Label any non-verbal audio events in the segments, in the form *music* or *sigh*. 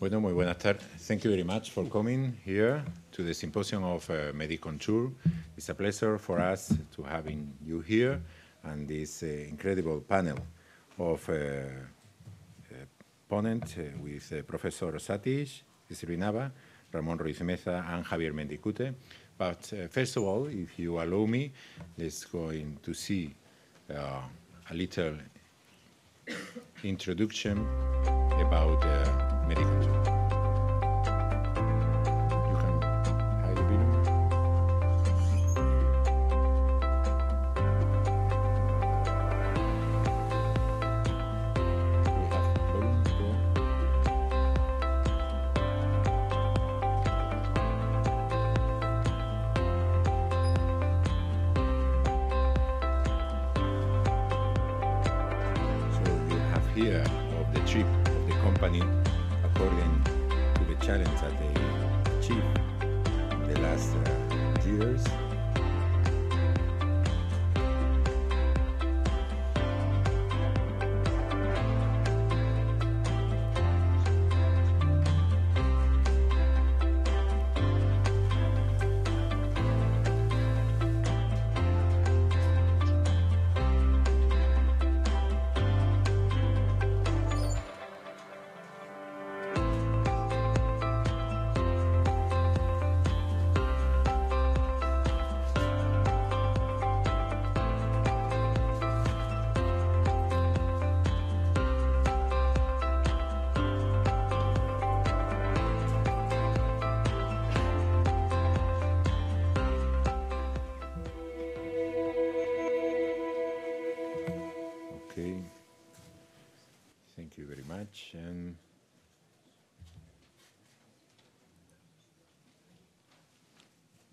Bueno, muy buenas tardes. Thank you very much for coming here to the symposium of uh, Medicontur. It's a pleasure for us to having you here and this uh, incredible panel of uh, uh uh, with uh, Professor Sathish Srinivasan, Ramon Ruiz Mesa, and Javier Mendicute. But first of all, if you allow me, let's go in to see a little introduction about medical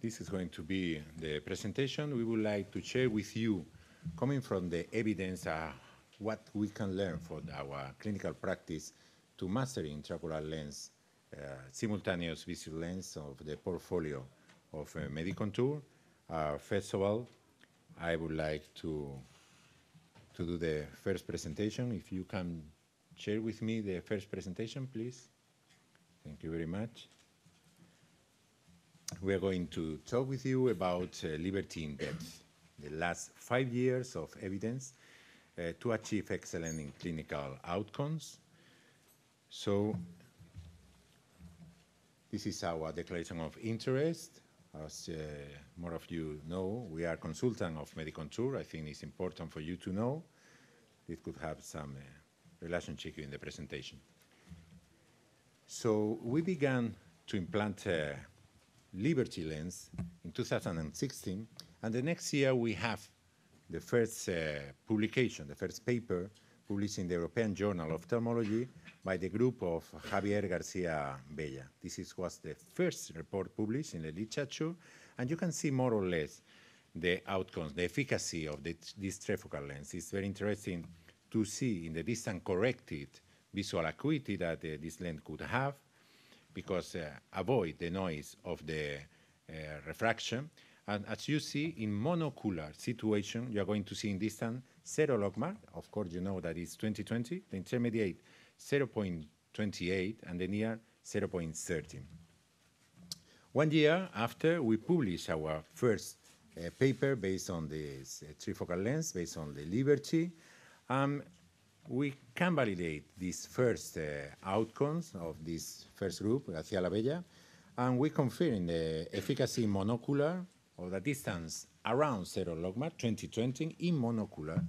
this is going to be the presentation. We would like to share with you, coming from the evidence, uh, what we can learn from our clinical practice to master intraocular lens, uh, simultaneous visual lens of the portfolio of uh, Medicontur. Uh, first of all, I would like to, to do the first presentation. If you can share with me the first presentation, please. Thank you very much we are going to talk with you about uh, liberty in depth, the last five years of evidence uh, to achieve excellent in clinical outcomes. So this is our declaration of interest. As uh, more of you know, we are consultant of Medicontur. I think it's important for you to know. It could have some uh, relationship in the presentation. So we began to implant uh, Liberty Lens in 2016, and the next year we have the first uh, publication, the first paper published in the European Journal of Ophthalmology by the group of Javier Garcia Bella. This is, was the first report published in the literature, and you can see more or less the outcomes, the efficacy of the, this trifocal lens. It's very interesting to see in the distant corrected visual acuity that uh, this lens could have, because uh, avoid the noise of the uh, refraction. And as you see in monocular situation, you are going to see in distance zero logmar. Of course, you know that it's 2020. The intermediate 0.28 and the near 0.13. One year after, we published our first uh, paper based on this uh, trifocal lens, based on the Liberty. Um, we can validate these first uh, outcomes of this first group, Garcia Bella, and we confirm the efficacy monocular of the distance around zero logmar 2020 in monocular,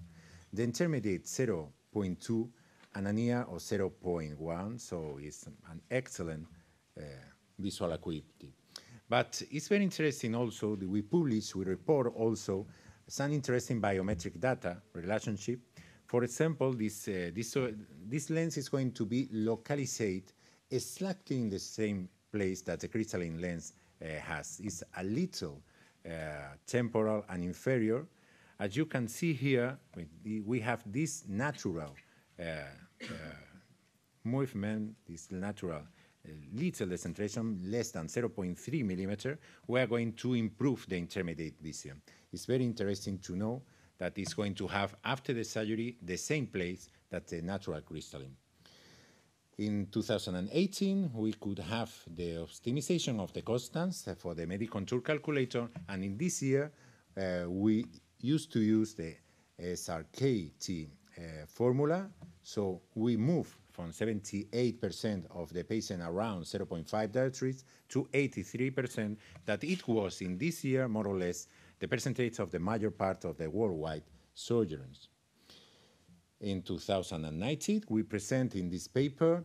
the intermediate 0.2 and a near of 0.1, so it's an excellent uh, visual acuity. But it's very interesting also that we publish, we report also some interesting biometric data relationship for example, this, uh, this, uh, this lens is going to be localized exactly in the same place that the crystalline lens uh, has. It's a little uh, temporal and inferior. As you can see here, we have this natural uh, uh, movement, this natural little decentration, less than 0.3 millimeter, we are going to improve the intermediate vision. It's very interesting to know that is going to have, after the surgery, the same place that the natural crystalline. In 2018, we could have the optimization of the constants for the Medicontur calculator, and in this year, uh, we used to use the SRKT uh, formula, so we move from 78% of the patient around 0.5 dioptries to 83% that it was in this year, more or less, the percentage of the major part of the worldwide surgeons. In 2019, we present in this paper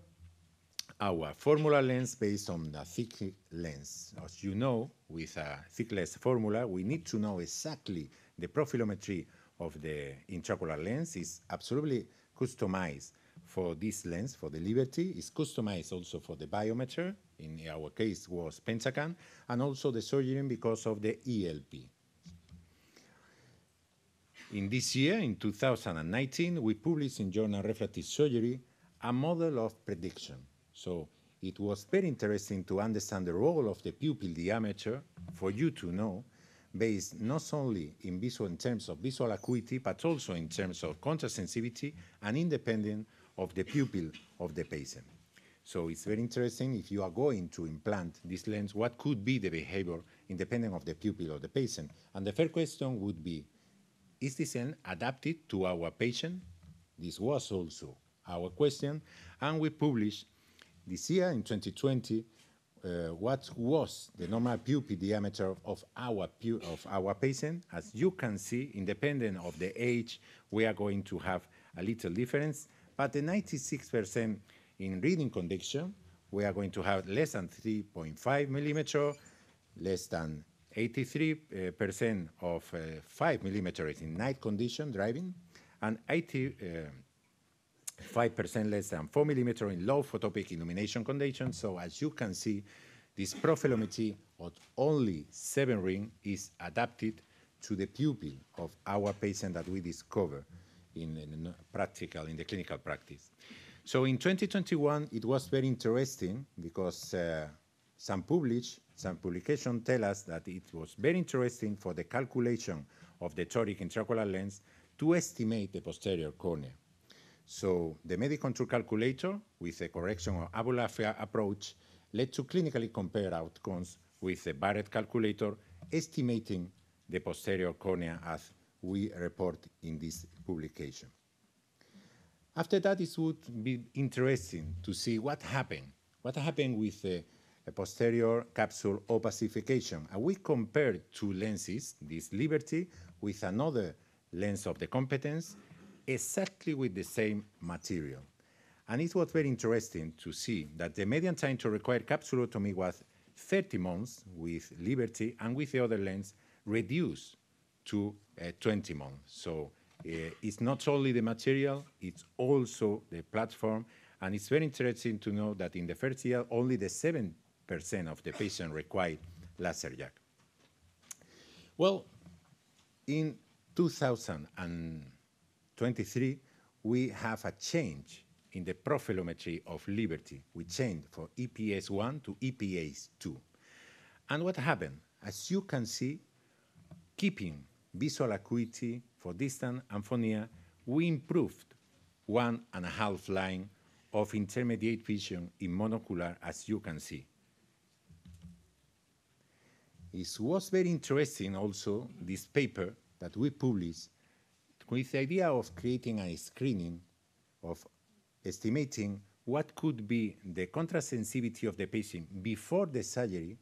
our formula lens based on the thick lens. As you know, with a thick lens formula, we need to know exactly the profilometry of the intraocular lens is absolutely customized for this lens, for the Liberty. It's customized also for the biometer. In our case was Pentacam, and also the surgery because of the ELP. In this year, in 2019, we published in Journal Refractive Surgery a model of prediction. So it was very interesting to understand the role of the pupil diameter for you to know, based not only in visual in terms of visual acuity, but also in terms of contrast sensitivity and independent of the pupil of the patient. So it's very interesting if you are going to implant this lens, what could be the behavior independent of the pupil of the patient? And the first question would be, is this lens adapted to our patient? This was also our question, and we published this year in 2020 uh, what was the normal pupil diameter of our pu of our patient. As you can see, independent of the age, we are going to have a little difference, but the 96% in reading condition, we are going to have less than 3.5 millimeter, less than 83% of uh, 5 millimeters in night condition driving, and 85% uh, less than 4 millimeter in low photopic illumination conditions. So as you can see, this profilometry of only seven ring is adapted to the pupil of our patient that we discover in, in practical, in the clinical practice. So in 2021, it was very interesting because uh, some publish, some publications tell us that it was very interesting for the calculation of the toric intraocular lens to estimate the posterior cornea. So the Medicontur calculator, with a correction or Abulafia approach, led to clinically compare outcomes with the Barrett calculator, estimating the posterior cornea as we report in this publication. After that, it would be interesting to see what happened. What happened with the posterior capsule opacification. And we compared two lenses, this Liberty with another lens of the competence, exactly with the same material. And it was very interesting to see that the median time to require capsulotomy was 30 months with Liberty and with the other lens reduced to uh, 20 months. So uh, it's not only the material, it's also the platform. And it's very interesting to know that in the first year, only the 7% of the patient required laser YAG. Well, in 2023, we have a change in the profilometry of Liberty. We changed from EPS 1 to EPS 2. And what happened? As you can see, keeping visual acuity for distant and for near, we improved one and a half line of intermediate vision in monocular, as you can see. It was very interesting also, this paper that we published, with the idea of creating a screening of estimating what could be the contrast sensitivity of the patient before the surgery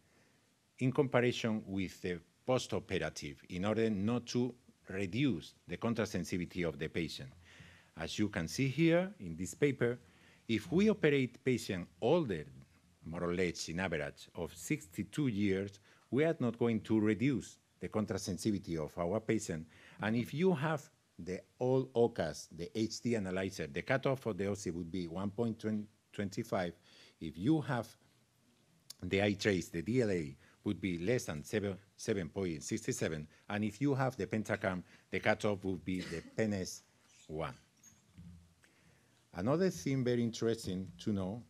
in comparison with the post-operative in order not to reduce the contrast sensitivity of the patient. As you can see here in this paper, if we operate patient older, more or less in average of 62 years, we are not going to reduce the contrast sensitivity of our patient. And if you have the all OQAS, the HD analyzer, the cutoff for the OC would be 1.25. If you have the iTrace, the DLA, would be less than 7.67, and if you have the Pentacam, the cutoff would be the PENES 1. Another thing very interesting to know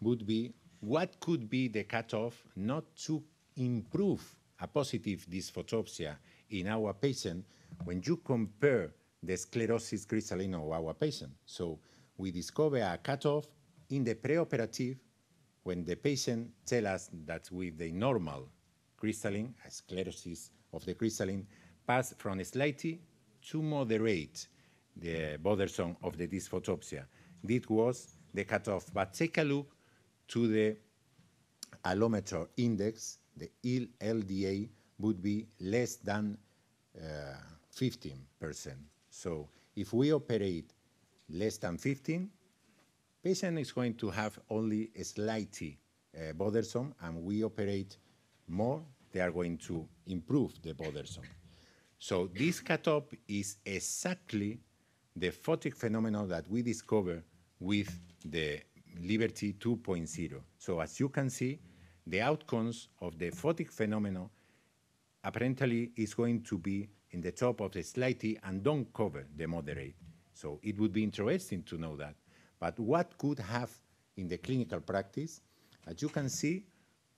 would be what could be the cutoff not to improve a positive dysphotopsia in our patient when you compare the sclerosis crystalline of our patient. So we discover a cutoff in the preoperative when the patient tell us that with the normal crystalline, sclerosis of the crystalline, pass from slightly to moderate the bothersome of the dysphotopsia. This was the cutoff. But take a look to the allometer index, the LDA would be less than uh, 15%. So if we operate less than 15, patient is going to have only a slightly uh, bothersome, and we operate more, they are going to improve the bothersome. So this cutoff is exactly the photic phenomenon that we discover with the Liberty 2.0. So as you can see, the outcomes of the photic phenomenon apparently is going to be in the top of the slightly and don't cover the moderate. So it would be interesting to know that. But what could have in the clinical practice? As you can see,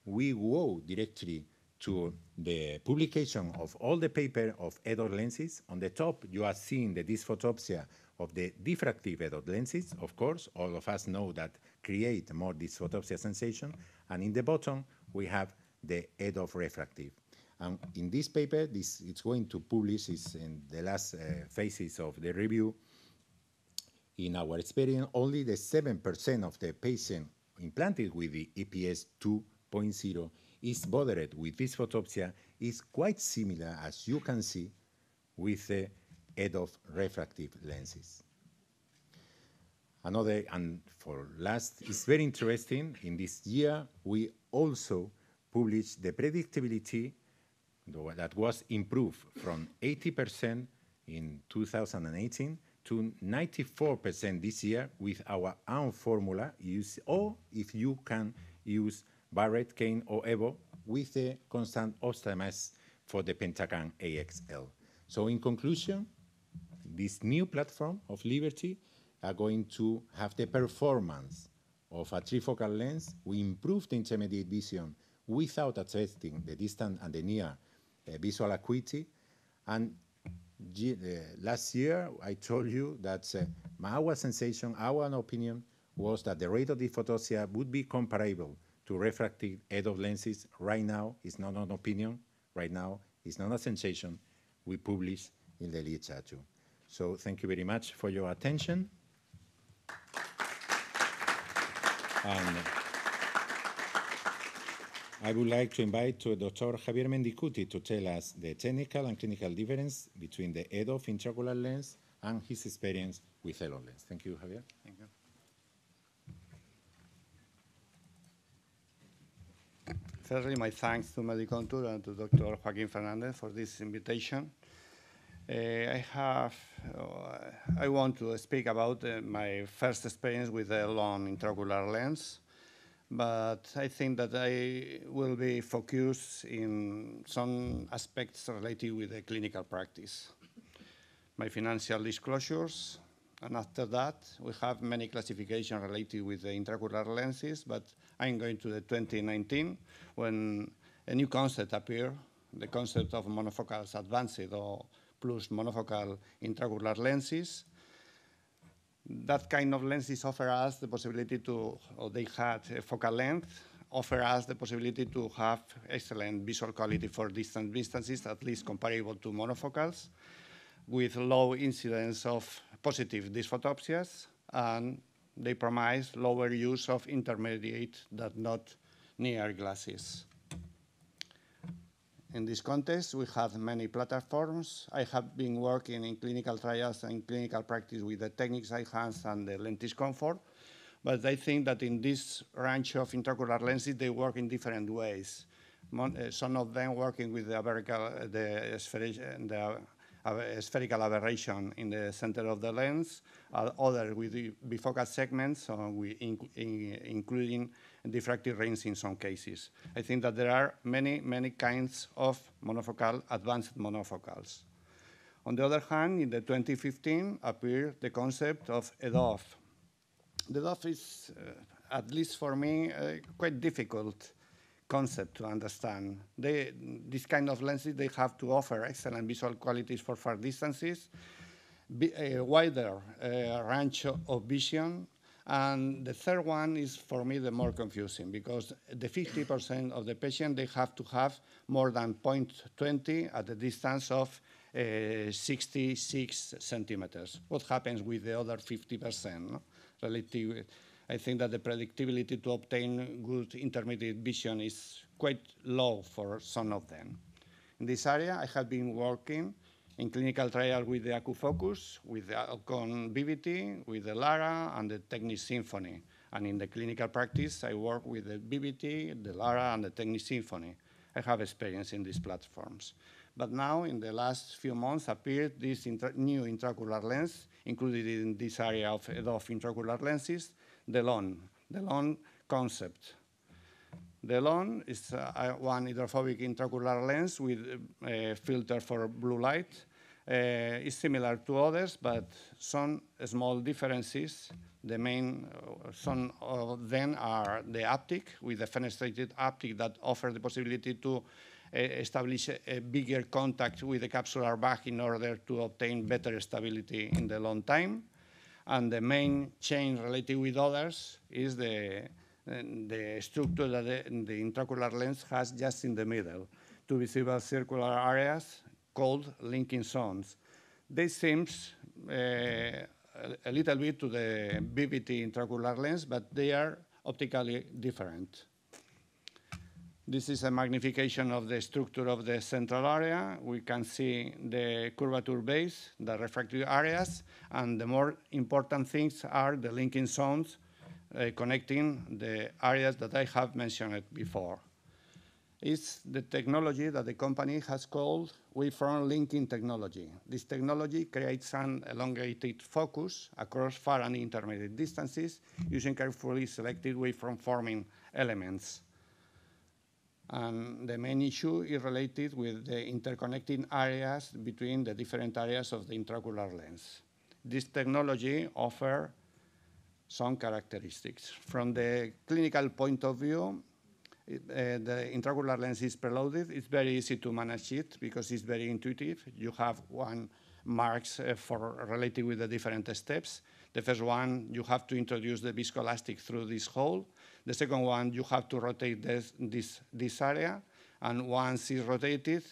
we go directly to the publication of all the paper of EDOF lenses. On the top, you are seeing the dysphotopsia of the diffractive EDOF lenses. Of course, all of us know that create more dysphotopsia sensation. And in the bottom, we have the EDOF refractive. And in this paper, this it's going to publish is in the last uh, phases of the review. In our experience, only the 7% of the patient implanted with the EPS 2.0 is bothered with dysphotopsia is quite similar, as you can see, with the EDOF refractive lenses. Another, and for last, is very interesting, in this year, we also published the predictability that was improved from 80% in 2018 to 94% this year with our own formula use, or if you can use Barrett, Kane, or Evo with the constant optimize for the Pentacam AXL. So in conclusion, this new platform of Liberty are going to have the performance of a trifocal lens. We improve the intermediate vision without affecting the distant and the near uh, visual acuity. And uh, last year, I told you that uh, our sensation, our opinion, was that the rate of dysphotopsia would be comparable to refractive EDOF lenses. Right now, is not an opinion. Right now, is not a sensation. We publish in the literature. So thank you very much for your attention. And I would like to invite to Dr. Javier Mendicute to tell us the technical and clinical difference between the EDOF intraocular lens and his experience with EDOF lens. Thank you, Javier. Thank you. Firstly, my thanks to Medicontur and to Dr. Joaquin Fernandez for this invitation. Uh, I have, uh, I want to speak about uh, my first experience with the ELON intraocular lens but I think that I will be focused in some aspects related with the clinical practice. My financial disclosures, and after that, we have many classifications related with the intraocular lenses, but I'm going to the 2019 when a new concept appeared, the concept of monofocals advanced or plus monofocal intraocular lenses, that kind of lenses offer us the possibility to, or they had a focal length, offer us the possibility to have excellent visual quality for distant distances, at least comparable to monofocals, with low incidence of positive dysphotopsias, and they promise lower use of intermediate but not near glasses. In this context, we have many platforms. I have been working in clinical trials and clinical practice with the Tecnis I Eyhance and the Lentis Comfort, but I think that in this range of intraocular lenses, they work in different ways. Uh, some of them working with the, the, the spherical aberration in the center of the lens, uh, other with bifocal segments, so we in, including diffractive rings in some cases. I think that there are many, many kinds of monofocal, advanced monofocals. On the other hand, in the 2015 appeared the concept of EDOF. The EDOF is, uh, at least for me, uh, quite difficult concept to understand. They, this kind of lenses, they have to offer excellent visual qualities for far distances. a wider uh, range of vision. And the third one is for me the more confusing because the 50% of the patient, they have to have more than 0.20 at the distance of uh, 66 centimeters. What happens with the other 50%? No? Relative, I think that the predictability to obtain good intermediate vision is quite low for some of them. In this area, I have been working in clinical trial with the AcuFocus, with the Alcon Vivity, with the LARA, and the Tecnis Symphony. And in the clinical practice, I work with the Vivity, the LARA, and the Tecnis Symphony. I have experience in these platforms. But now, in the last few months, appeared this intra new intraocular lens, included in this area of EDOF intraocular lenses, the ELON, the ELON concept. The ELON is uh, one hydrophobic intraocular lens with a filter for blue light. Uh, it's similar to others, but some small differences. The main, uh, some of them are the optic, with the fenestrated optic that offers the possibility to uh, establish a, a, bigger contact with the capsular bag in order to obtain better stability in the long time. And the main change related with others is the the structure that the, the intraocular lens has just in the middle, two visible circular areas called linking zones. This seems uh, a little bit to the Vivity intraocular lens, but they are optically different. This is a magnification of the structure of the central area. We can see the curvature base, the refractive areas, and the more important things are the linking zones uh, connecting the areas that I have mentioned before. It's the technology that the company has called wavefront linking technology. This technology creates an elongated focus across far and intermediate distances using carefully selected wavefront forming elements. And the main issue is related with the interconnecting areas between the different areas of the intraocular lens. This technology offers some characteristics. From the clinical point of view, uh, the intraocular lens is preloaded. It's very easy to manage it because it's very intuitive. You have one marks uh, for related with the different steps. The first one, you have to introduce the viscoelastic through this hole. The second one, you have to rotate this, this, this area. And once it's rotated,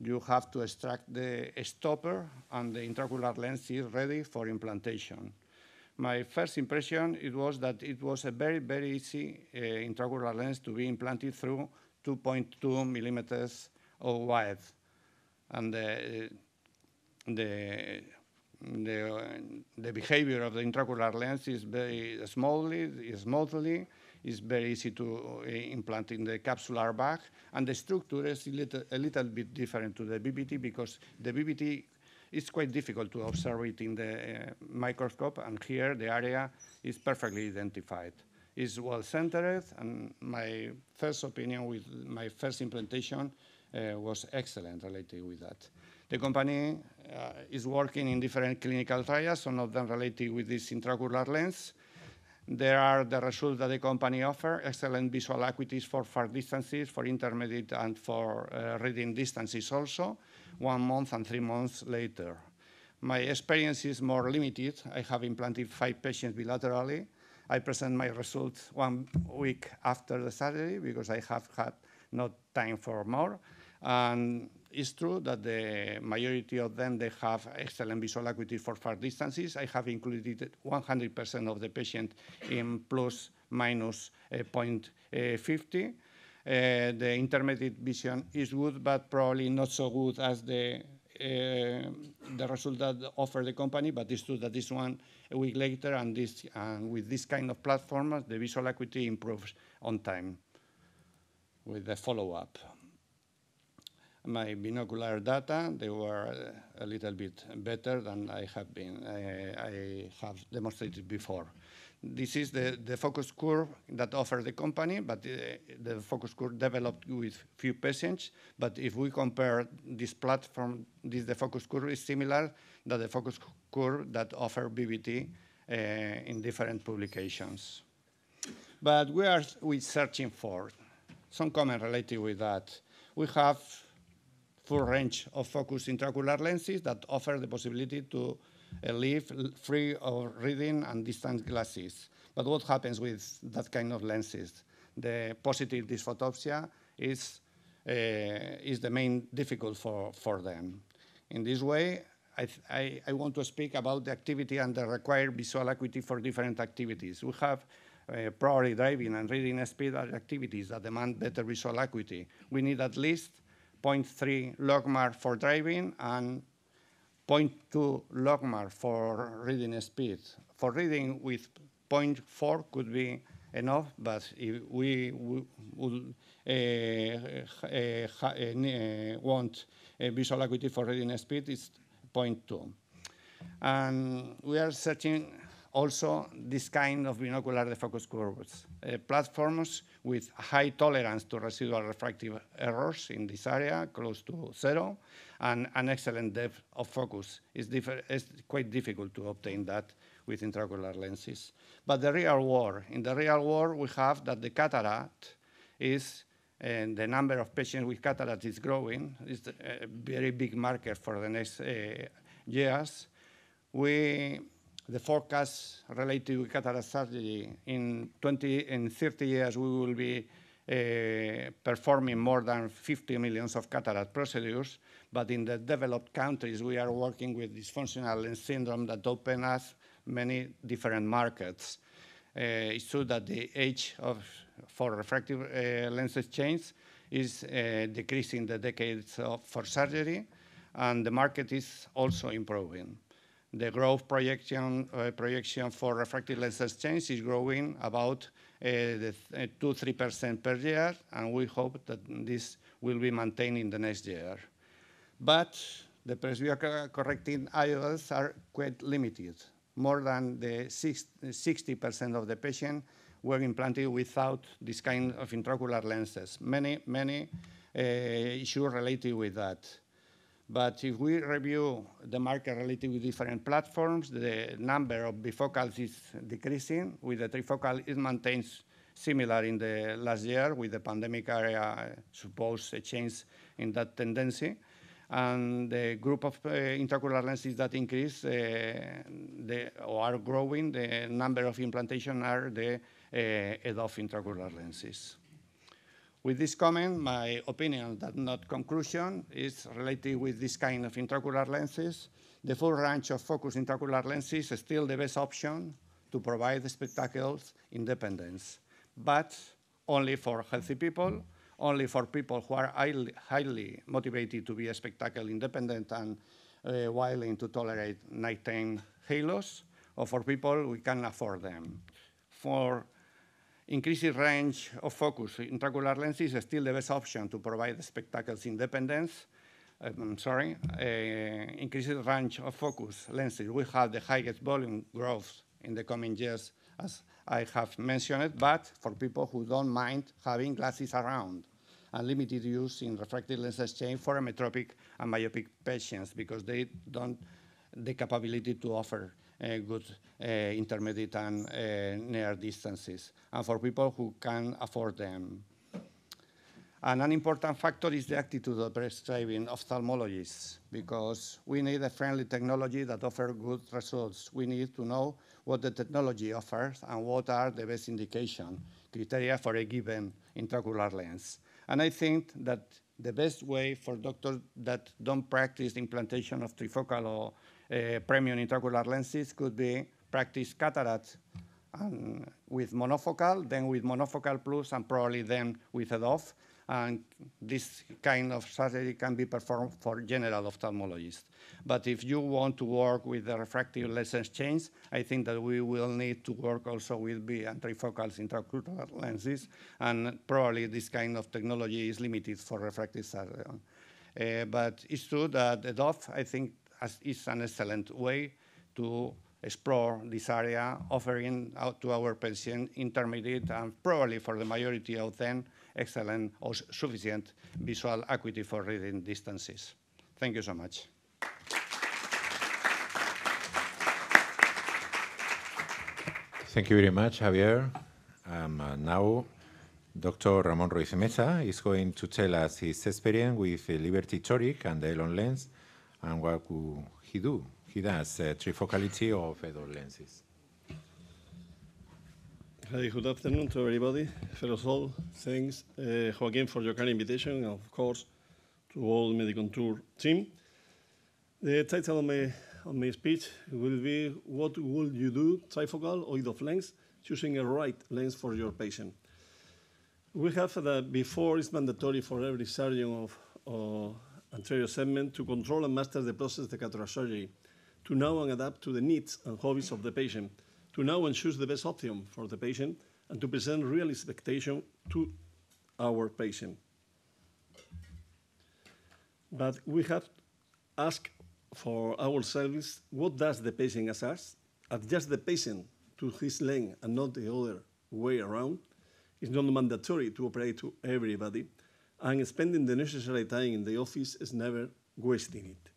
you have to extract the stopper and the intraocular lens is ready for implantation my first impression it was that it was a very, very easy uh, lens to be implanted through 2.2 millimeters of width. And the, the, the, the, behavior of the intraocular lens is very smoothly, smoothly is very easy to uh, implant in the capsular bag, and the structure is a little, a little bit different to the Vivity because the Vivity is quite difficult to observe it in the uh, microscope, and here the area is perfectly identified. It's well centered, and my first opinion with my first implantation uh, was excellent related with that. The company uh, is working in different clinical trials, some of them related with this intraocular lens. There are the results that the company offers, excellent visual acuities for far distances, for intermediate and for uh, reading distances also one month and three months later. My experience is more limited. I have implanted five patients bilaterally. I present my results one week after the surgery because I have had no time for more. And it's true that the majority of them, they have excellent visual acuity for far distances. I have included 100% of the patient in plus minus uh, 0.50. Uh, the intermediate vision is good, but probably not so good as the uh, the result that offered the company, but it's true that this one a week later and this and with this kind of platform, the visual acuity improves on time with the follow-up. My binocular data, they were uh, a little bit better than I have been, I, I have demonstrated before. This is the, the focus curve that offers the company, but the, the focus curve developed with few patients. But if we compare this platform, this the focus curve is similar to the focus curve that offer Vivity uh, in different publications. But we are we searching for some comment related with that. We have full range of focus intraocular lenses that offer the possibility to uh, live free of reading and distance glasses. But what happens with that kind of lenses? The positive dysphotopsia is, uh, is the main difficult for, for them. In this way, I, I, I want to speak about the activity and the required visual acuity for different activities. We have uh, priority driving and reading speed activities that demand better visual acuity. We need at least 0.3 logmar for driving and 0.2 logmar for reading speed. For reading with 0.4 could be enough, but if we would uh, uh, want visual acuity for reading speed, it's 0.2. And we are searching also this kind of binocular defocus curves, platforms with high tolerance to residual refractive errors in this area, close to zero, and an excellent depth of focus. It's, it's quite difficult to obtain that with intraocular lenses. But the real world, in the real world, we have that the cataract is and the number of patients with cataract is growing. It's a very big market for the next uh, years. We, the forecast related to cataract surgery in 20 in 30 years, we will be uh, performing more than 50 millions of cataract procedures. But in the developed countries, we are working with dysfunctional lens syndrome that open us many different markets. Uh, it's true that the age of for refractive uh, lens exchange is decreasing the decades for surgery, and the market is also improving. The growth projection, uh, projection for refractive lens exchange is growing about uh, the th- uh, 2 3% per year, and we hope that this will be maintained in the next year. But the presbyopic correcting IOLs are quite limited. More than the 60% of the patients were implanted without this kind of intraocular lenses. Many, many uh, issues related with that. But if we review the market related with different platforms, the number of bifocals is decreasing. With the trifocal, it maintains similar in the last year. With the pandemic area, suppose a change in that tendency. And the group of uh, intraocular lenses that increase uh, the, or are growing, the number of implantation are the uh, EDOF intraocular lenses. With this comment, my opinion, that not conclusion, is related with this kind of intraocular lenses. The full range of focus intraocular lenses is still the best option to provide the spectacles independence, but only for healthy people, only for people who are highly, highly motivated to be a spectacle independent and uh, willing to tolerate nighttime halos, or for people who can afford them. For Increasing range of focus intraocular lenses is still the best option to provide the spectacles independence. Um, I'm sorry, uh, increasing range of focus lenses will have the highest volume growth in the coming years, as I have mentioned, but for people who don't mind having glasses around and limited use in refractive lens exchange for ametropic and myopic patients because they don't the capability to offer good uh, intermediate and uh, near distances, and for people who can afford them. And an important factor is the attitude of prescribing ophthalmologists, because we need a friendly technology that offers good results. We need to know what the technology offers and what are the best indication criteria for a given intraocular lens. And I think that the best way for doctors that don't practice implantation of trifocal or premium intraocular lenses could be practice cataracts and with monofocal, then with monofocal plus, and probably then with EDOF. And this kind of surgery can be performed for general ophthalmologists. But if you want to work with the refractive lens exchange, I think that we will need to work also with B and trifocals intraocular lenses, and probably this kind of technology is limited for refractive surgery. Uh, but it's true that EDOF, I think, as, is an excellent way to explore this area, offering out to our patients intermediate and probably for the majority of them, excellent or sufficient visual acuity for reading distances. Thank you so much. Thank you very much, Javier. Um, uh, now, Dr. Ramon Ruiz Mesa is going to tell us his experience with uh, Liberty Toric and the Elon lens and what could he do, he does uh, trifocality of EDOF lenses. Hi, good afternoon to everybody. First of all, thanks, uh, Joaquin, for your kind invitation, and of course, to all the Medicontur team. The title of my, of my speech will be, what would you do, trifocal or EDOF lens, choosing a right lens for your patient. We have that before it's mandatory for every surgeon of, of anterior segment to control and master the process of the cataract surgery, to know and adapt to the needs and hobbies of the patient, to know and choose the best option for the patient, and to present real expectation to our patient. But we have asked for our service, what does the patient ask us? Adjust the patient to his length and not the other way around. It's not mandatory to operate to everybody, and spending the necessary time in the office is never wasting it.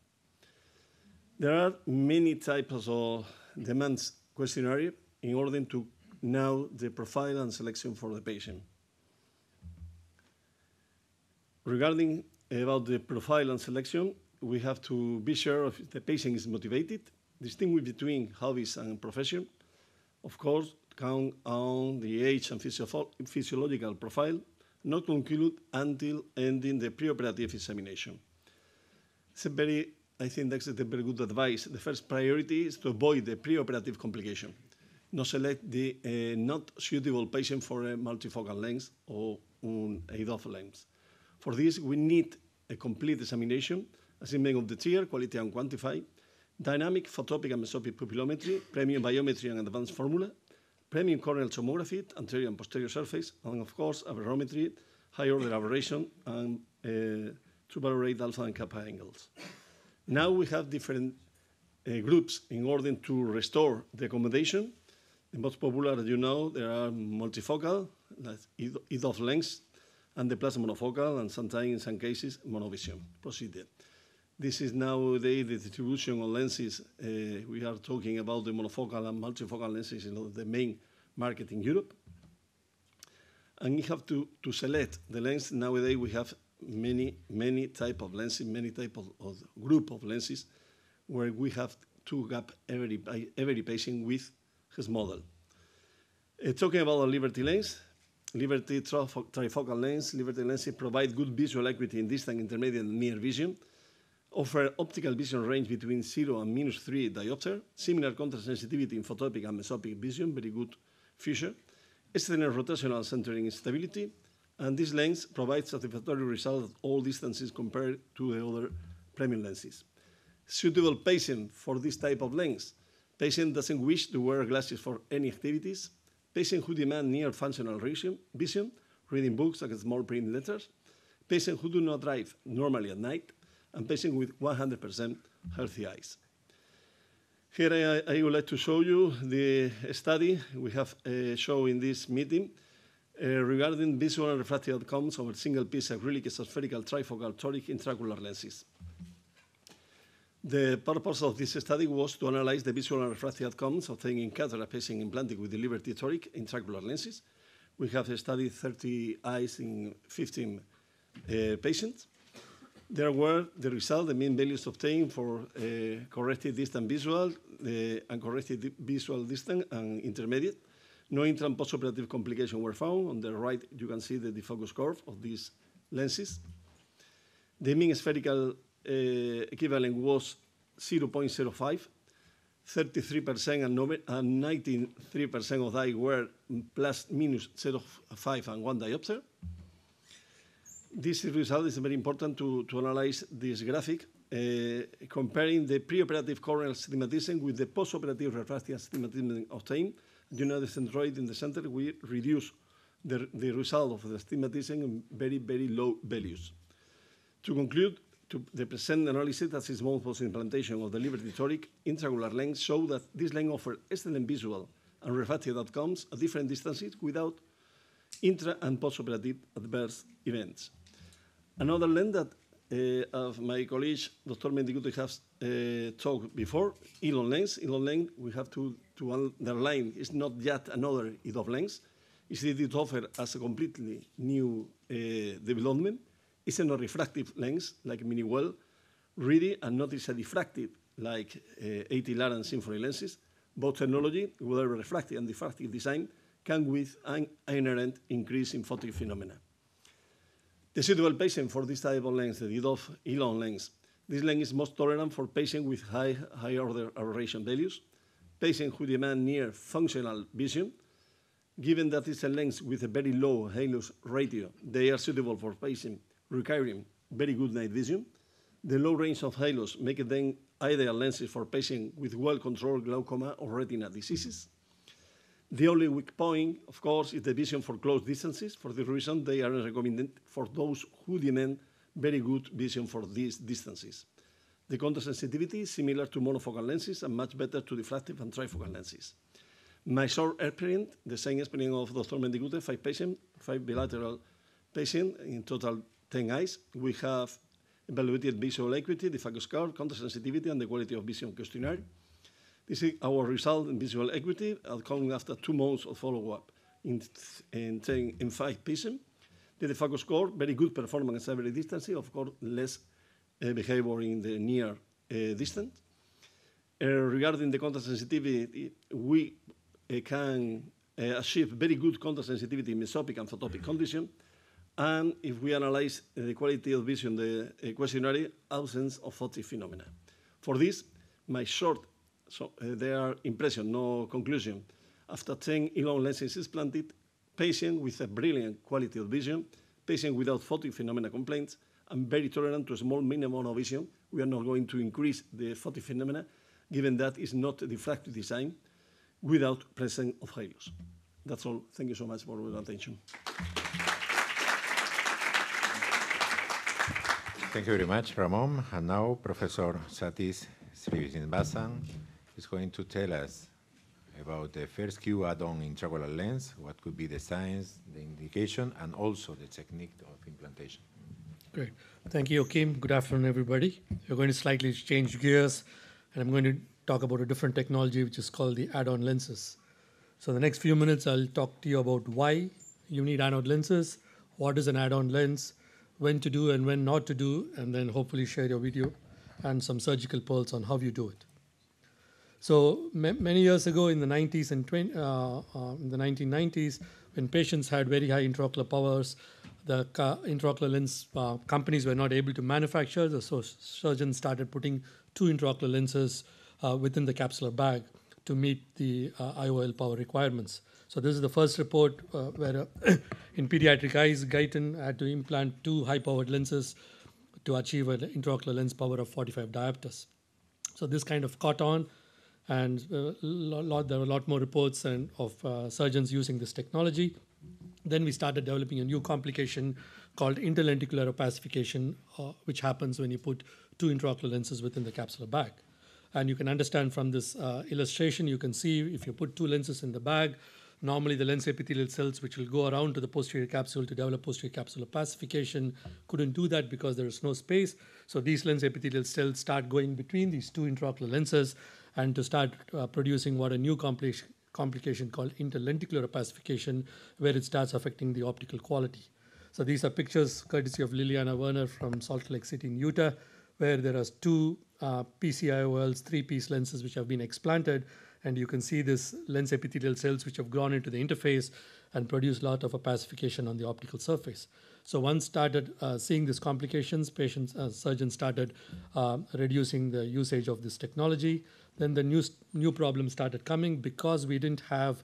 There are many types of demands questionnaire in order to know the profile and selection for the patient. Regarding about the profile and selection, we have to be sure if the patient is motivated, distinguish between hobbies and profession. Of course, count on the age and physio physiological profile, not conclude until ending the preoperative examination. It's a very, I think that's a very good advice. The first priority is to avoid the preoperative complication. Not select the uh, not suitable patient for a multifocal lens or an EDOF lens. For this, we need a complete examination, assessment of the tear, quality and quantify, dynamic photopic and mesopic pupillometry, premium biometry and advanced formula, premium corneal tomography, anterior and posterior surface, and of course, aberrometry, high order aberration, and uh, to alpha and kappa angles. Now we have different uh, groups in order to restore the accommodation. The most popular, as you know, there are multifocal, like EDOF lens, and the plasma monofocal, and sometimes in some cases, monovision procedure. This is nowadays the distribution of lenses. Uh, we are talking about the monofocal and multifocal lenses in the main market in Europe. And you have to, to select the lens. Nowadays we have many, many type of lenses, many type of, of group of lenses where we have to gap every, every patient with his model. Uh, talking about the Liberty lens, Liberty trifocal lens, Liberty lenses provide good visual acuity in distant, intermediate, and near vision, offer optical vision range between 0 and minus 3 diopter, similar contrast sensitivity in photopic and mesopic vision, very good feature, excellent rotational centering stability, and this lens provides satisfactory results at all distances compared to the other premium lenses. Suitable patient for this type of lens. Patient doesn't wish to wear glasses for any activities. Patient who demand near functional vision, reading books and small print letters. Patient who do not drive normally at night and patients with 100% healthy eyes. Here I, I, would like to show you the study we have uh, shown in this meeting uh, regarding visual and refractive outcomes of a single-piece acrylic spherical trifocal toric intraocular lenses. The purpose of this study was to analyze the visual and refractive outcomes obtained in cataract patients implanted with the Liberty toric intraocular lenses. We have studied 30 eyes in 15 uh, patients. There were the result, the mean values obtained for uh, corrected distant visual, the uncorrected visual distant and intermediate. No intra and postoperative complications were found. On the right, you can see the defocus curve of these lenses. The mean spherical uh, equivalent was 0.05. 33% and 93% of eye were plus minus 0.5 and 1 diopter this result is very important to, to analyze this graphic, uh, comparing the preoperative corneal astigmatism with the postoperative refractive astigmatism obtained. You know the centroid in the center, we reduce the, the result of the astigmatism in very, very low values. To conclude, to the present analysis that is small post-implantation of the Liberty toric intraocular lens show that this lens offers excellent visual and refractive outcomes at different distances without intra and postoperative adverse events. Another lens that uh, of my colleague, Dr. Mendicute, has uh, talked before, ELON lens. ELON lens, we have to, to underline, is not yet another EDOF lens. It's it offered as a completely new uh, development. It's a non-refractive lens, like mini well, ready and not is a diffractive like uh, AT Lara and Symphony lenses, both technology, whether refractive and diffractive design, can with an inherent increase in photic phenomena. The suitable patient for this type of lens, the EDOF ELON lens, this lens is most tolerant for patients with high, high order aberration values, patients who demand near functional vision. Given that it's a lens with a very low halos ratio, they are suitable for patients requiring very good night vision. The low range of halos make them ideal lenses for patients with well-controlled glaucoma or retina diseases. The only weak point, of course, is the vision for close distances. For this reason, they are recommended for those who demand very good vision for these distances. The contrast sensitivity is similar to monofocal lenses and much better to diffractive and trifocal lenses. My short experience, the same experience of Dr. Mendicute, five patients, five bilateral patients, in total 10 eyes. We have evaluated visual acuity, the focus score, contrast sensitivity, and the quality of vision questionnaire. This is our result in visual acuity, coming after two months of follow-up in, in, 10, in five patients. The focus score, very good performance at every distance, of course, less uh, behavior in the near uh, distance. Uh, regarding the contrast sensitivity, we uh, can uh, achieve very good contrast sensitivity in mesopic and photopic condition. And if we analyze the quality of vision, the questionnaire, absence of photic phenomena. For this, my short so uh, are impression, no conclusion. After 10 ELON lenses implanted, patient with a brilliant quality of vision, patient without photic phenomena complaints, and very tolerant to a small minimum of vision. We are not going to increase the photic phenomena, given that it's not a diffractive design without presence of halos. That's all. Thank you so much for your attention. Thank you very much, Ramon. And now, Professor Sathish Srinivasan is going to tell us about the 1stQ add-on intraocular lens, what could be the science, the indication, and also the technique of implantation. Great. Thank you, Kim. Good afternoon, everybody. We're going to slightly change gears, and I'm going to talk about a different technology, which is called the add-on lenses. So the next few minutes, I'll talk to you about why you need add-on lenses, what is an add-on lens, when to do and when not to do, and then hopefully share your video and some surgical pearls on how you do it. So many years ago, in the 90s and 20, uh, uh, in the 1990s, when patients had very high intraocular powers, the intraocular lens uh, companies were not able to manufacture. The so surgeons started putting two intraocular lenses uh, within the capsular bag to meet the uh, IOL power requirements. So this is the first report uh, where *coughs* in pediatric eyes, Gayton had to implant two high-powered lenses to achieve an intraocular lens power of 45 diopters. So this kind of caught on and uh, there were a lot more reports and, of uh, surgeons using this technology. Then we started developing a new complication called interlenticular opacification, uh, which happens when you put two intraocular lenses within the capsular bag. And you can understand from this uh, illustration, you can see if you put two lenses in the bag, normally the lens epithelial cells which will go around to the posterior capsule to develop posterior capsular opacification couldn't do that because there is no space. So these lens epithelial cells start going between these two intraocular lenses and to start uh, producing what a new complication, complication called interlenticular opacification, where it starts affecting the optical quality. So these are pictures courtesy of Liliana Werner from Salt Lake City in Utah, where there are two uh, PCIOLs, three-piece lenses which have been explanted, and you can see this lens epithelial cells which have gone into the interface and produce a lot of opacification on the optical surface. So once started uh, seeing these complications, patients, uh, surgeons started uh, reducing the usage of this technology. Then the new, new problems started coming because we didn't have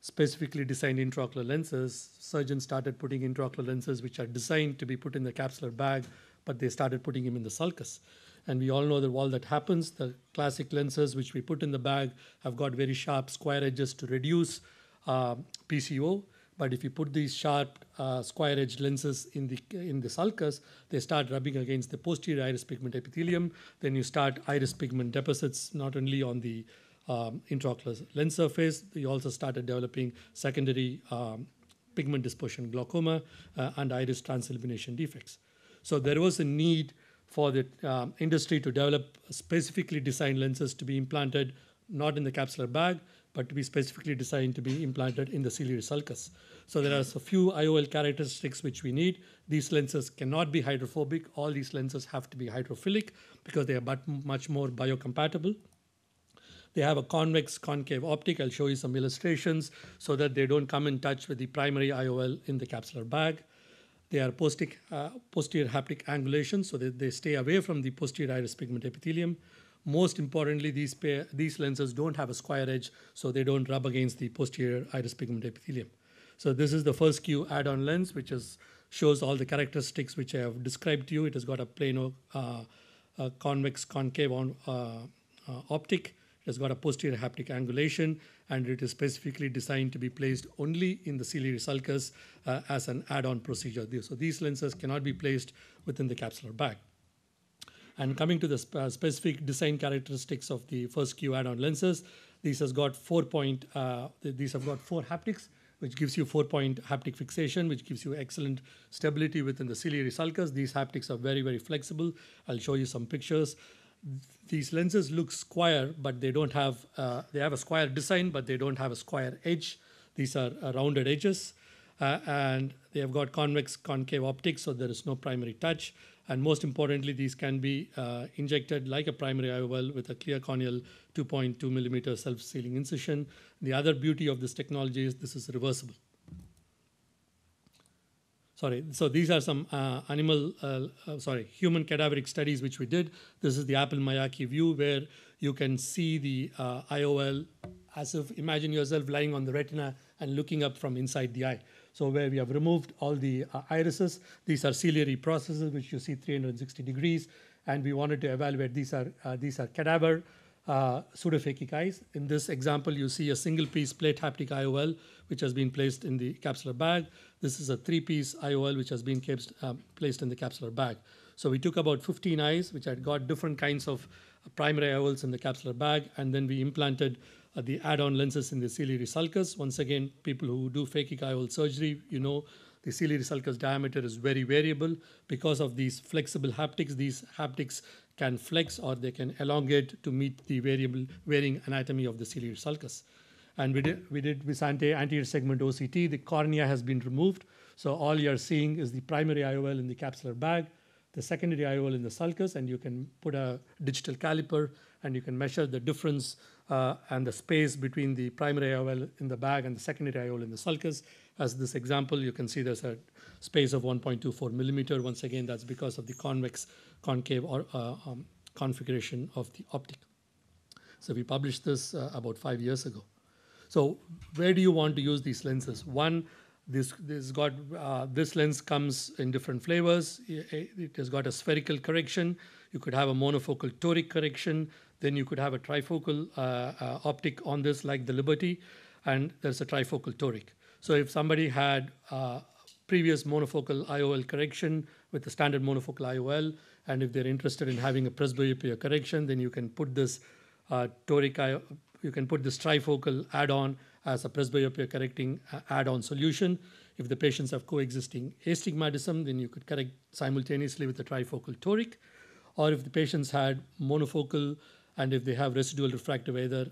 specifically designed intraocular lenses. Surgeons started putting intraocular lenses which are designed to be put in the capsular bag, but they started putting them in the sulcus. And we all know that while that happens, the classic lenses which we put in the bag have got very sharp square edges to reduce uh, PCO. But if you put these sharp uh, square edged lenses in the, in the sulcus, they start rubbing against the posterior iris pigment epithelium. Then you start iris pigment deposits not only on the um, intraocular lens surface, you also started developing secondary um, pigment dispersion glaucoma uh, and iris transillumination defects. So there was a need for the um, industry to develop specifically designed lenses to be implanted not in the capsular bag, but to be specifically designed to be implanted in the ciliary sulcus. So there are a few IOL characteristics which we need. These lenses cannot be hydrophobic. All these lenses have to be hydrophilic because they are but much more biocompatible. They have a convex concave optic. I'll show you some illustrations so that they don't come in touch with the primary IOL in the capsular bag. They are uh, posterior haptic angulation, so they stay away from the posterior iris pigment epithelium. Most importantly, these, pair, these lenses don't have a square edge, so they don't rub against the posterior iris pigment epithelium. So this is the 1stQ add-on lens, which is, shows all the characteristics which I have described to you. It has got a plano uh, uh, convex concave on, uh, uh, optic. It has got a posterior haptic angulation, and it is specifically designed to be placed only in the ciliary sulcus uh, as an add-on procedure. So these lenses cannot be placed within the capsular bag. And coming to the sp uh, specific design characteristics of the 1stQ add-on lenses, these has got four point. Uh, these have got four haptics, which gives you four-point haptic fixation, which gives you excellent stability within the ciliary sulcus. These haptics are very very flexible. I'll show you some pictures these lenses look square, but they don't have, uh, they have a square design, but they don't have a square edge. These are uh, rounded edges. Uh, and they have got convex concave optics, so there is no primary touch. And most importantly, these can be uh, injected like a primary IOL with a clear corneal 2.2 millimeter self-sealing incision. The other beauty of this technology is this is reversible sorry, so these are some uh, animal, uh, uh, sorry, human cadaveric studies which we did. This is the Apple Miyake view where you can see the uh, IOL as if imagine yourself lying on the retina and looking up from inside the eye. So where we have removed all the uh, irises, these are ciliary processes which you see 360 degrees, and we wanted to evaluate these are uh, these are cadaver uh, pseudophakic eyes. In this example, you see a single piece plate haptic IOL which has been placed in the capsular bag. This is a three-piece IOL which has been kept, uh, placed in the capsular bag. So we took about 15 eyes which had got different kinds of primary IOLs in the capsular bag, and then we implanted uh, the add-on lenses in the ciliary sulcus. Once again, people who do phakic surgery, you know the ciliary sulcus diameter is very variable because of these flexible haptics. These haptics can flex or they can elongate to meet the variable varying anatomy of the ciliary sulcus. And we did, we did Visante anterior segment OCT. The cornea has been removed. So all you're seeing is the primary IOL in the capsular bag, the secondary IOL in the sulcus, and you can put a digital caliper and you can measure the difference uh, and the space between the primary IOL in the bag and the secondary IOL in the sulcus. As this example, you can see there's a space of 1.24 millimeter. Once again, that's because of the convex concave or uh, um, configuration of the optic. So we published this uh, about five years ago. So where do you want to use these lenses? One, this this got uh, this lens comes in different flavors. It has got a spherical correction. You could have a monofocal toric correction. Then you could have a trifocal uh, uh, optic on this, like the Liberty, and there's a trifocal toric. So if somebody had uh, previous monofocal IOL correction with the standard monofocal IOL, and if they're interested in having a presbyopia correction, then you can put this uh, toric you can put this trifocal add-on as a presbyopia correcting add-on solution. If the patients have coexisting astigmatism, then you could correct simultaneously with the trifocal toric. Or if the patients had monofocal and if they have residual refractive either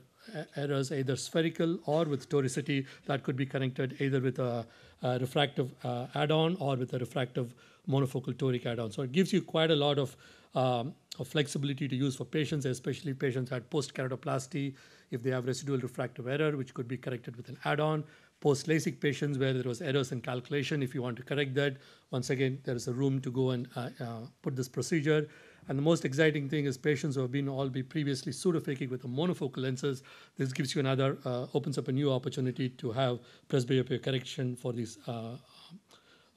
errors, either spherical or with toricity, that could be corrected either with a, a refractive uh, add-on or with a refractive monofocal toric add-on. So it gives you quite a lot of, um, of flexibility to use for patients, especially patients had post-keratoplasty, if they have residual refractive error, which could be corrected with an add-on. Post LASIK patients where there was errors in calculation, if you want to correct that, once again, there is a room to go and uh, uh, put this procedure. And the most exciting thing is patients who have been all be previously pseudophakic with the monofocal lenses. This gives you another, uh, opens up a new opportunity to have presbyopia correction for these uh,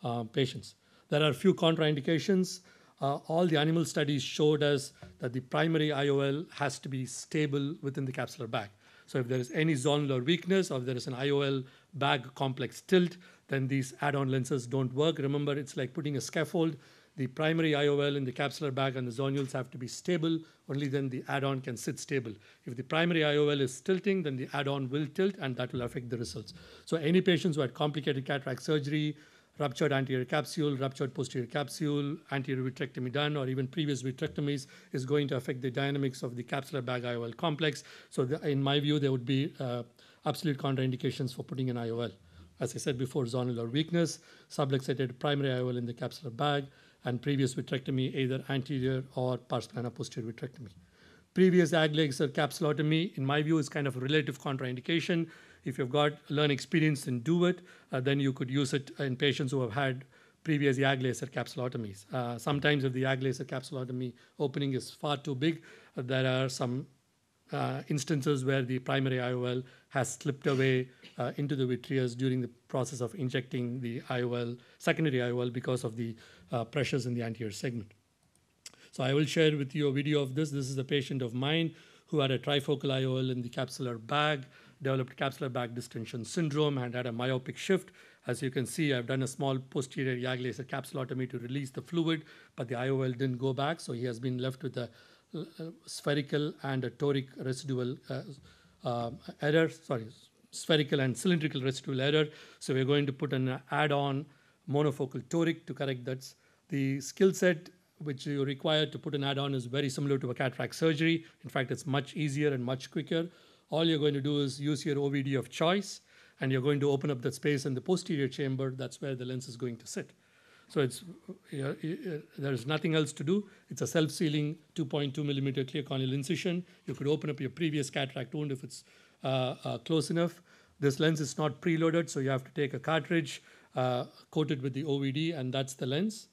uh, patients. There are a few contraindications uh, all the animal studies showed us that the primary IOL has to be stable within the capsular bag. So if there is any zonular weakness or if there is an IOL bag complex tilt, then these add-on lenses don't work. Remember, it's like putting a scaffold. The primary IOL in the capsular bag and the zonules have to be stable. Only then the add-on can sit stable. If the primary IOL is tilting, then the add-on will tilt, and that will affect the results. So any patients who had complicated cataract surgery, ruptured anterior capsule, ruptured posterior capsule, anterior vitrectomy done, or even previous vitrectomies is going to affect the dynamics of the capsular bag IOL complex. So the, in my view, there would be uh, absolute contraindications for putting an IOL. As I said before, zonular weakness, subluxated primary IOL in the capsular bag, and previous vitrectomy, either anterior or pars plana posterior vitrectomy. Previous YAG laser capsulotomy, in my view, is kind of a relative contraindication. If you've got learn experience, and do it. Uh, then you could use it in patients who have had previous YAG laser capsulotomies. Uh, sometimes if the YAG laser capsulotomy opening is far too big, uh, there are some uh, instances where the primary IOL has slipped away uh, into the vitreous during the process of injecting the IOL, secondary IOL, because of the uh, pressures in the anterior segment. So I will share with you a video of this. This is a patient of mine who had a trifocal IOL in the capsular bag, developed capsular bag distension syndrome, and had a myopic shift. As you can see, I've done a small posterior YAG laser capsulotomy to release the fluid, but the IOL didn't go back, so he has been left with a uh, spherical and a toric residual uh, uh, error, sorry, spherical and cylindrical residual error. So we're going to put an add-on monofocal toric to correct that. The skill set which you require to put an add-on is very similar to a cataract surgery. In fact, it's much easier and much quicker. All you're going to do is use your OVD of choice, and you're going to open up that space in the posterior chamber. That's where the lens is going to sit. So it's uh, there's nothing else to do. It's a self-sealing 2.2 millimeter clear corneal incision. You could open up your previous cataract wound if it's uh, uh, close enough. This lens is not preloaded, so you have to take a cartridge uh, coated with the OVD, and that's the lens.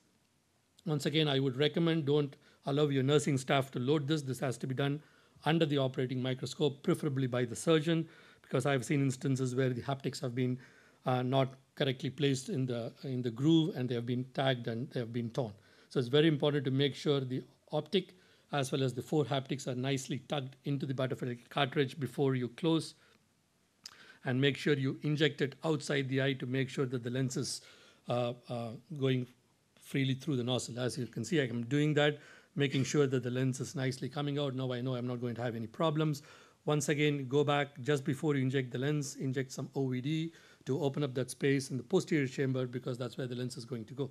Once again, I would recommend don't allow your nursing staff to load this. This has to be done under the operating microscope, preferably by the surgeon, because I've seen instances where the haptics have been uh, not correctly placed in the, in the groove and they have been tagged and they have been torn. So it's very important to make sure the optic as well as the four haptics are nicely tucked into the butterfly cartridge before you close and make sure you inject it outside the eye to make sure that the lens is uh, uh, going freely through the nozzle. As you can see, I am doing that, making sure that the lens is nicely coming out. Now I know I'm not going to have any problems. Once again, go back just before you inject the lens, inject some OVD to open up that space in the posterior chamber because that's where the lens is going to go.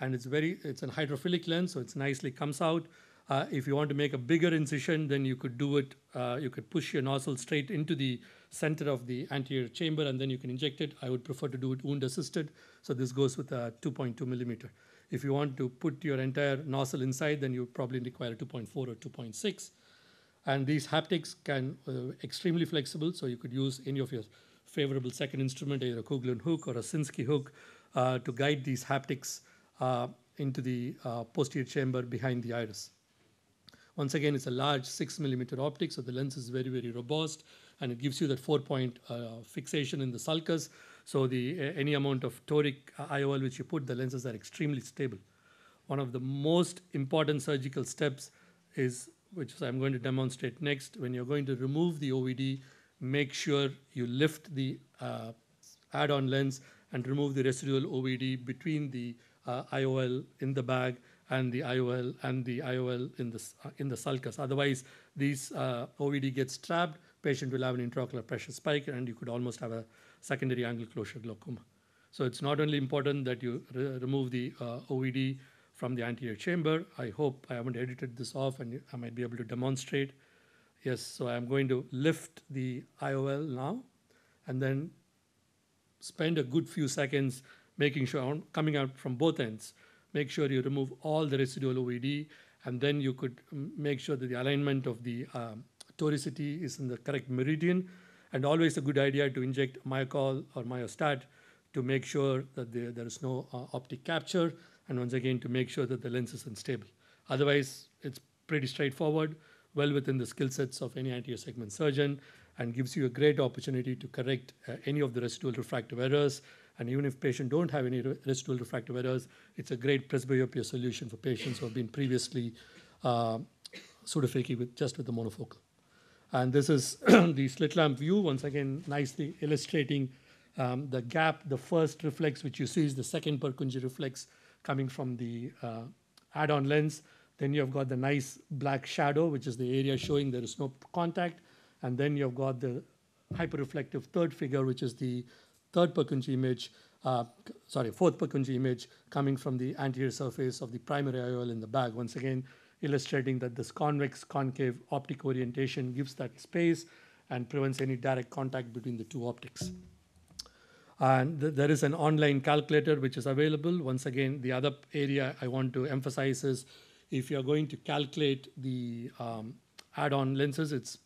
And it's very, it's a hydrophilic lens, so it's nicely comes out. Uh, if you want to make a bigger incision, then you could do it, uh, you could push your nozzle straight into the center of the anterior chamber and then you can inject it. I would prefer to do it wound assisted. So this goes with a 2.2 millimeter. If you want to put your entire nozzle inside, then you probably require 2.4 or 2.6. And these haptics can uh, extremely flexible, so you could use any of your favorable second instrument, either a Kuglen hook or a Sinskey hook, uh, to guide these haptics uh, into the uh, posterior chamber behind the iris. Once again, it's a large six millimeter optic, so the lens is very, very robust, and it gives you that four point uh, fixation in the sulcus. So the any amount of toric IOL which you put, the lenses are extremely stable. One of the most important surgical steps is, which I'm going to demonstrate next, when you're going to remove the OVD, make sure you lift the uh, add-on lens and remove the residual OVD between the uh, IOL in the bag and the IOL and the IOL in the, in the sulcus. Otherwise, these uh, OVD gets trapped, patient will have an intraocular pressure spike, and you could almost have a secondary angle closure glaucoma. So it's not only important that you re remove the uh, OVD from the anterior chamber. I hope I haven't edited this off and I might be able to demonstrate. Yes, so I'm going to lift the IOL now and then spend a good few seconds making sure, I'm coming out from both ends, make sure you remove all the residual OVD and then you could make sure that the alignment of the um, toricity is in the correct meridian. And always a good idea to inject Miochol or Miostat to make sure that there, there is no uh, optic capture and once again to make sure that the lens is unstable. Otherwise, it's pretty straightforward well within the skill sets of any anterior segment surgeon and gives you a great opportunity to correct uh, any of the residual refractive errors. And even if patients don't have any re residual refractive errors, it's a great presbyopia solution for patients who have been previously uh, pseudophakic with just with the monofocal. And this is *clears throat* the slit lamp view, once again, nicely illustrating um, the gap. The first reflex, which you see, is the second Purkinje reflex coming from the uh, add-on lens. Then you've got the nice black shadow, which is the area showing there is no contact. And then you've got the hyperreflective third figure, which is the third Purkinje image, uh, sorry, fourth Purkinje image coming from the anterior surface of the primary IOL in the bag. Once again, illustrating that this convex concave optic orientation gives that space and prevents any direct contact between the two optics. And th- there is an online calculator which is available. Once again, the other area I want to emphasize is if you're going to calculate the um, add-on lenses, it's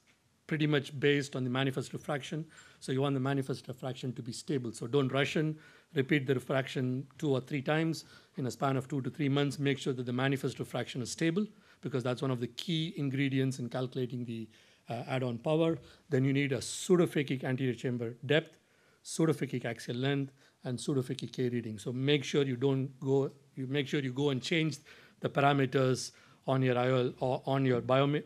pretty much based on the manifest refraction. So you want the manifest refraction to be stable. So don't rush in, repeat the refraction two or three times in a span of two to three months. Make sure that the manifest refraction is stable because that's one of the key ingredients in calculating the uh, add-on power. Then you need a pseudophakic anterior chamber depth, pseudophakic axial length, and pseudophakic K reading. So make sure you don't go, you make sure you go and change the parameters on your IOL or on your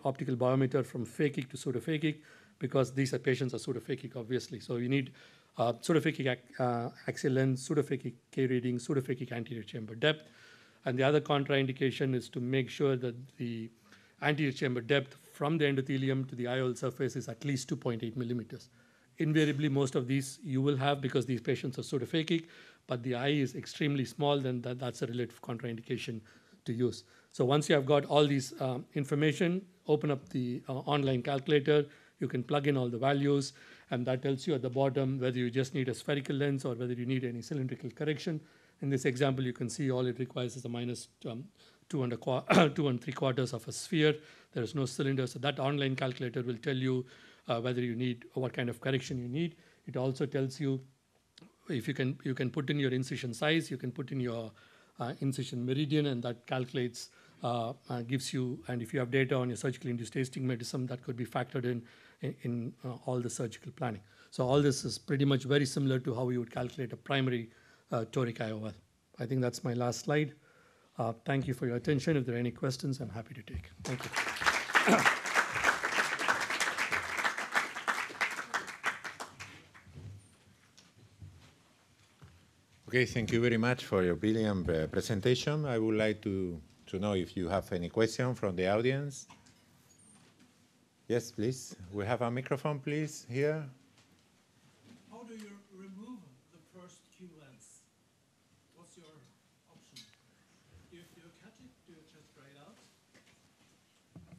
optical biometer from phakic to pseudophakic because these are patients are pseudophakic, obviously. So you need uh, pseudophakic uh, axial length, pseudophakic K reading, pseudophakic anterior chamber depth. And the other contraindication is to make sure that the anterior chamber depth from the endothelium to the IOL surface is at least 2.8 millimeters. Invariably, most of these you will have because these patients are pseudophakic, but the eye is extremely small, then that, that's a relative contraindication to use. So once you have got all these um, information, open up the uh, online calculator. You can plug in all the values, and that tells you at the bottom whether you just need a spherical lens or whether you need any cylindrical correction. In this example, you can see all it requires is a minus um, two and a *coughs* two and three quarters of a sphere. There is no cylinder, so that online calculator will tell you uh, whether you need what kind of correction you need. It also tells you if you can you can put in your incision size, you can put in your incision meridian, and that calculates uh, uh, gives you. And if you have data on your surgically induced astigmatism, that could be factored in in, in uh, all the surgical planning. So all this is pretty much very similar to how you would calculate a primary uh, toric IOL. I think that's my last slide. Uh, thank you for your attention. If there are any questions, I'm happy to take. Thank you. Okay, thank you very much for your brilliant uh, presentation. I would like to, to know if you have any question from the audience. Yes, please. We have a microphone, please, here. How do you remove the first Q lens? What's your option? Do you, do you cut it? Do you just dry it out?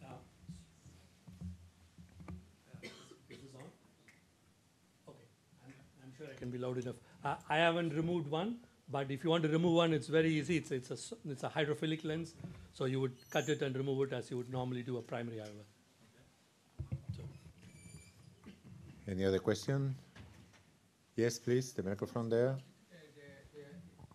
Uh, Is this on? Okay, I'm, I'm sure I can be loud enough. Uh, I haven't removed one, but if you want to remove one, it's very easy. It's, it's, a, s- it's a hydrophilic lens, so you would cut it and remove it as you would normally do a primary IOL. So, Any other question? Yes, please, the microphone there. Uh, the, the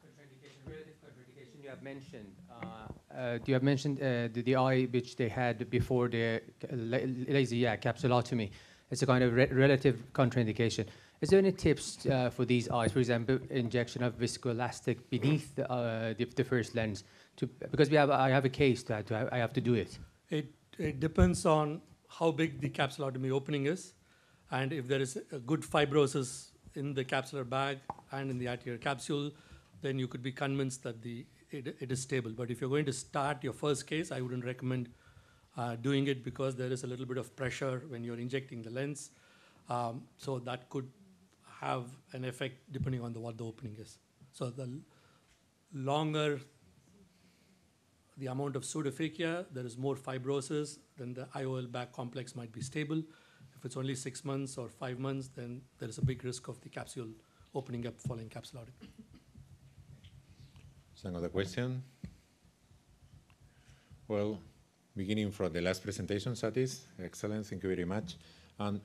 contraindication, relative contraindication you have mentioned, uh, uh, you have mentioned uh, the, the eye which they had before the ca- la- yeah, capsulotomy. It's a kind of re- relative contraindication. Is there any tips uh, for these eyes, for example, injection of viscoelastic beneath the, uh, the, the first lens? To, because we have, I have a case that I have to do it. It, it depends on how big the capsulotomy opening is, and if there is a good fibrosis in the capsular bag and in the anterior capsule, then you could be convinced that the it, it is stable. But if you're going to start your first case, I wouldn't recommend uh, doing it because there is a little bit of pressure when you're injecting the lens. Um, so that could have an effect depending on the, what the opening is. So the longer the amount of pseudophakia, there is more fibrosis, then the IOL back complex might be stable. If it's only six months or five months, then there is a big risk of the capsule opening up following capsulotomy. Some other question? Well, beginning from the last presentation, Sathish, excellent, thank you very much. And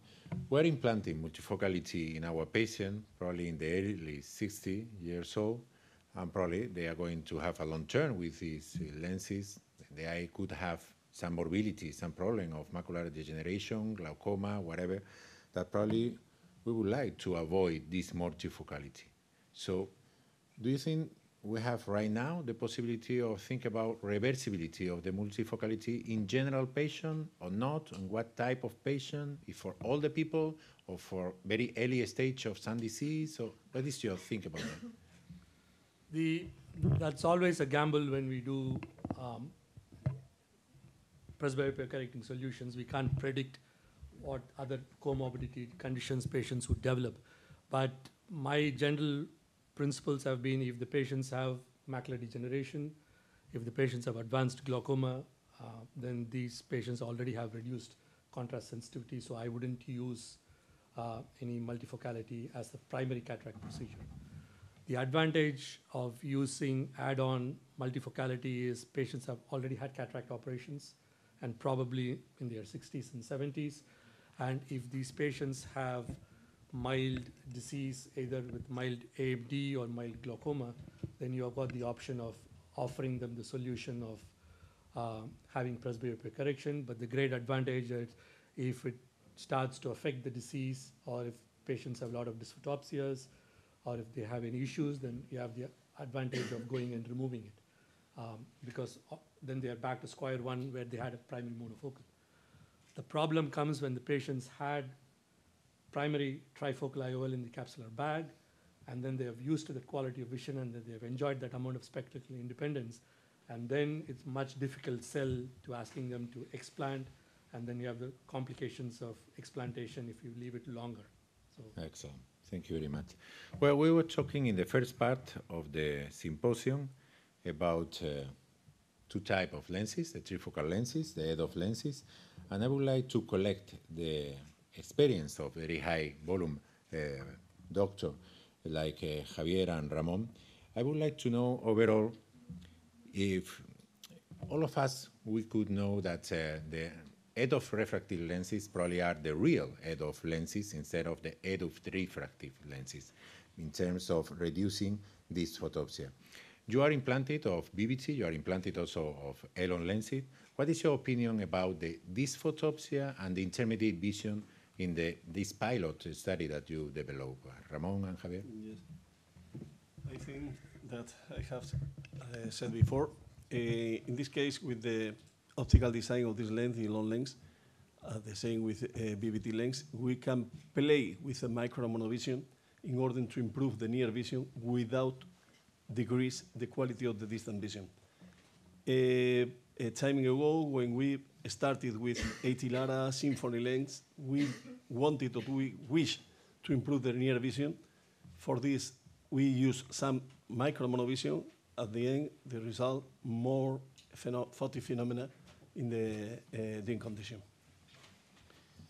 we're implanting multifocality in our patient, probably in the early 60 years old, and probably they are going to have a long term with these lenses. The eye could have some morbidity, some problem of macular degeneration, glaucoma, whatever, that probably we would like to avoid this multifocality. So do you think we have right now the possibility of think about reversibility of the multifocality in general patient or not, and what type of patient, if for all the people or for very early stage of some disease, So what is your think about that? *laughs* The, that's always a gamble when we do um, presbyopia correcting solutions. We can't predict what other comorbidity conditions patients would develop. But my general principles have been if the patients have macular degeneration, if the patients have advanced glaucoma, uh, then these patients already have reduced contrast sensitivity, so I wouldn't use uh, any multifocality as the primary cataract procedure. The advantage of using add-on multifocality is patients have already had cataract operations and probably in their 60s and 70s. And if these patients have mild disease, either with mild AMD or mild glaucoma, then you have got the option of offering them the solution of uh, having presbyopia correction. But the great advantage is if it starts to affect the disease or if patients have a lot of dysphotopsias or if they have any issues, then you have the advantage of going and removing it. Um, because uh, then they are back to square one where they had a primary monofocal. The problem comes when the patients had primary trifocal IOL in the capsular bag, and then they have used to the quality of vision and they have enjoyed that amount of spectacle independence. And then it's much difficult sell to asking them to explant, and then you have the complications of explantation if you leave it longer. So Excellent. Thank you very much. Well, we were talking in the first part of the symposium about uh, two type of lenses, the trifocal lenses, the EDOF lenses, and I would like to collect the experience of very high volume uh, doctor like uh, Javier and Ramon. I would like to know overall if all of us we could know that uh, the EDOF refractive lenses probably are the real EDOF lenses instead of the EDOF refractive lenses in terms of reducing dysphotopsia. You are implanted of Vivity, you are implanted also of ELON lenses. What is your opinion about the dysphotopsia and the intermediate vision in the, this pilot study that you developed? Ramon and Javier? Yes. I think that I have uh, said before, uh, in this case, with the optical design of this lens in long lens, uh, the same with uh, Vivity lens, we can play with a micro monovision in order to improve the near vision without decrease the quality of the distant vision. Uh, a time ago, when we started with AT Lara Symphony lens, we wanted or we wish to improve the near vision. For this, we use some micro monovision. At the end, the result more pheno photic phenomena in the uh, dim condition.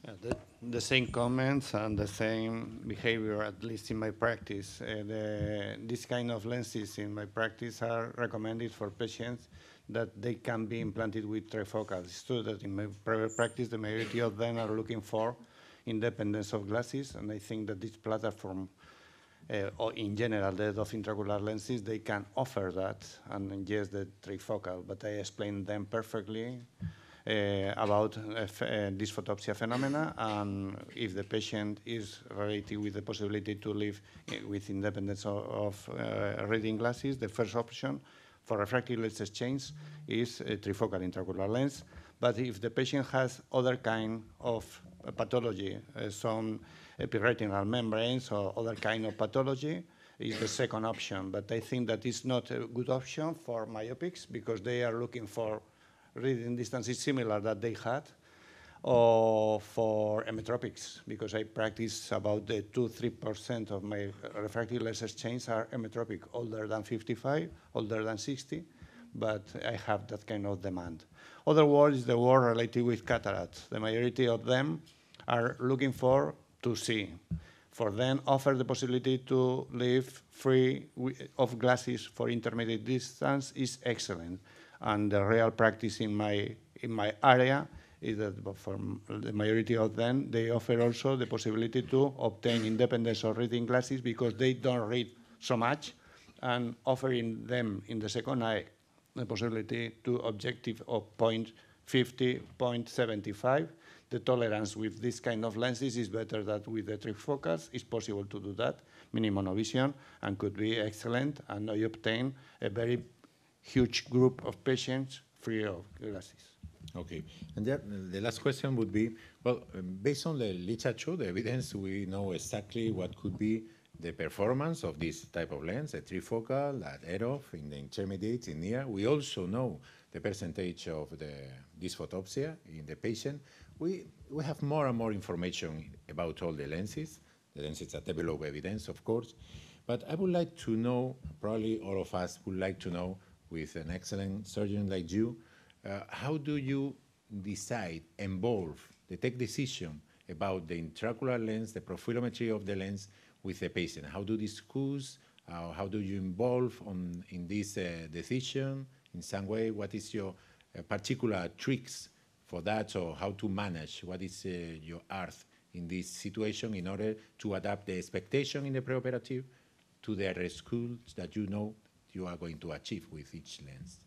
Yeah, the, the same comments and the same behavior, at least in my practice. Uh, the, this kind of lenses in my practice are recommended for patients that they can be implanted with trifocal. It's true that in private practice, the majority of them are looking for independence of glasses, and I think that this platform, uh, or in general, the of intraocular lenses, they can offer that, and yes, the trifocal, but I explained them perfectly uh, about uh, f- uh, dysphotopsia phenomena, and if the patient is related with the possibility to live with independence of, of reading glasses, the first option for refractive lens exchange is a trifocal intraocular lens. But if the patient has other kind of pathology, uh, some epiretinal membranes or other kind of pathology, is the second option. But I think that is not a good option for myopics because they are looking for reading distances similar that they had, or for emmetropics, because I practice about the 2-3% of my refractive lens exchange are emmetropic, older than 55, older than 60, but I have that kind of demand. Other word is the word related with cataracts. The majority of them are looking for to see. For them, offer the possibility to live free of glasses for intermediate distance is excellent. And the real practice in my, in my area is that for the majority of them, they offer also the possibility to obtain independence of reading glasses because they don't read so much, and offering them in the second eye the possibility to objective of 0.50, 0.75. The tolerance with this kind of lenses is better than with the trifocals. It's possible to do that, minimum vision, and could be excellent, and you obtain a very huge group of patients free of glasses. Okay. And there, the last question would be, well, um, based on the literature, the evidence, we know exactly what could be the performance of this type of lens, a trifocal, at EDOF, in the intermediate, in near. We also know the percentage of the dysphotopsia in the patient. We, we have more and more information about all the lenses, the lenses that develop evidence, of course. But I would like to know, probably all of us would like to know, with an excellent surgeon like you, uh, how do you decide, involve, the take decision about the intraocular lens, the profilometry of the lens with the patient. How do you discuss? Uh, how do you involve on in this uh, decision in some way? What is your uh, particular tricks for that, or how to manage? What is uh, your art in this situation in order to adapt the expectation in the preoperative to the results that you know you are going to achieve with each lens?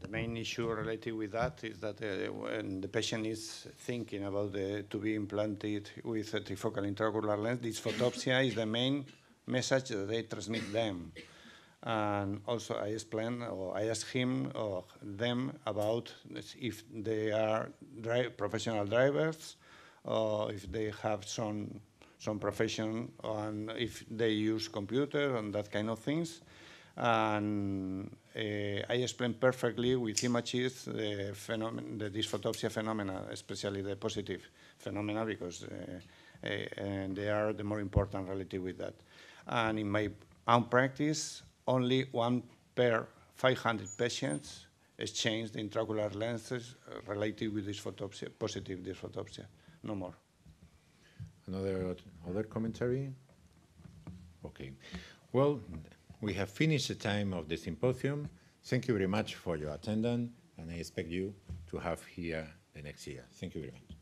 The main issue related with that is that uh, when the patient is thinking about the, to be implanted with a trifocal intraocular lens, dysphotopsia is the main message that they transmit them. And also I explain or I ask him or them about if they are dri- professional drivers or if they have some some profession and if they use computer and that kind of things and Eh, I explained perfectly with images eh, the phenomenon, the dysphotopsia phenomena, especially the positive phenomena, because eh, and they are the more important related with that. And in my own practice, only one per 500 patients exchanged intraocular lenses related with dysphotopsia, positive dysphotopsia, no more. Another other commentary? Okay. Well, we have finished the time of the symposium. Thank you very much for your attendance, and I expect you to have here the next year. Thank you very much.